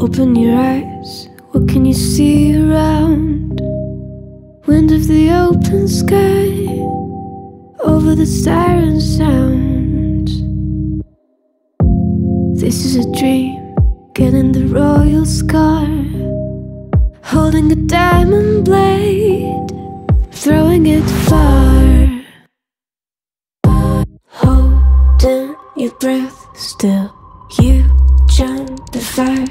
Open your eyes, what can you see around? Wind of the open sky, over the siren sound. This is a dream, getting the royal scar. Holding a diamond blade, throwing it far. Holding your breath still, you jump the fire.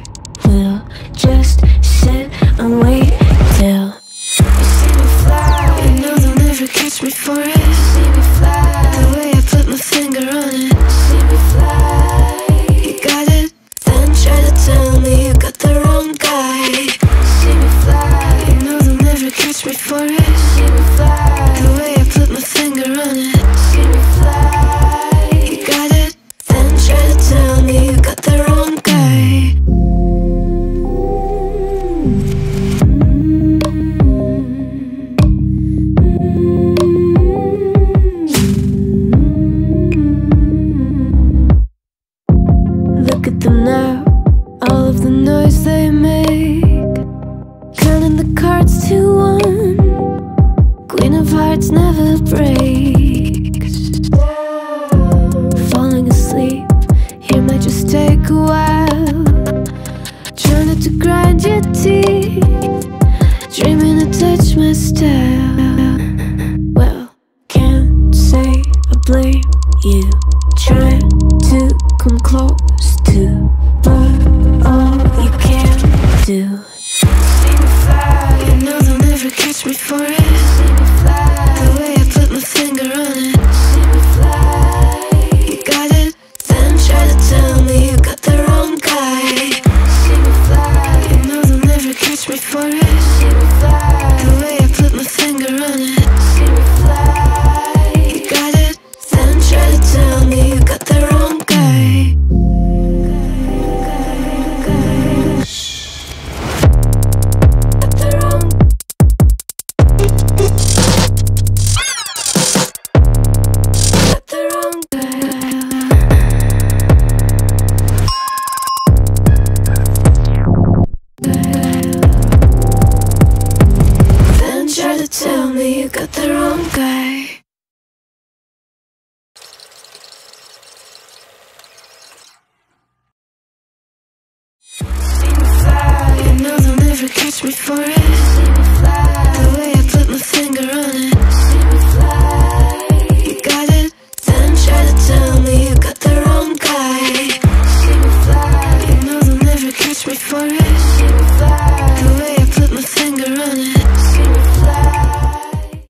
Look at them now, all of the noise they make. Counting the cards to one. Queen of hearts never breaks. Falling asleep, here might just take a while. Trying not to grind your teeth. Dreaming to touch my style. Well, can't say I blame you. Trying to come close but all you can do. See me fly, you know they'll never catch me for it. See me fly, the way I put my finger on it. See me fly, you got it. Then try to tell me you got the wrong guy. See me fly, you know they'll never catch me for it. See me fly, the way I put my finger on it. Tell me you got the wrong guy. You know they'll never catch me for it. The way I put my finger on it. You got it? Try to tell me you got the wrong guy. You know they'll never catch me for it.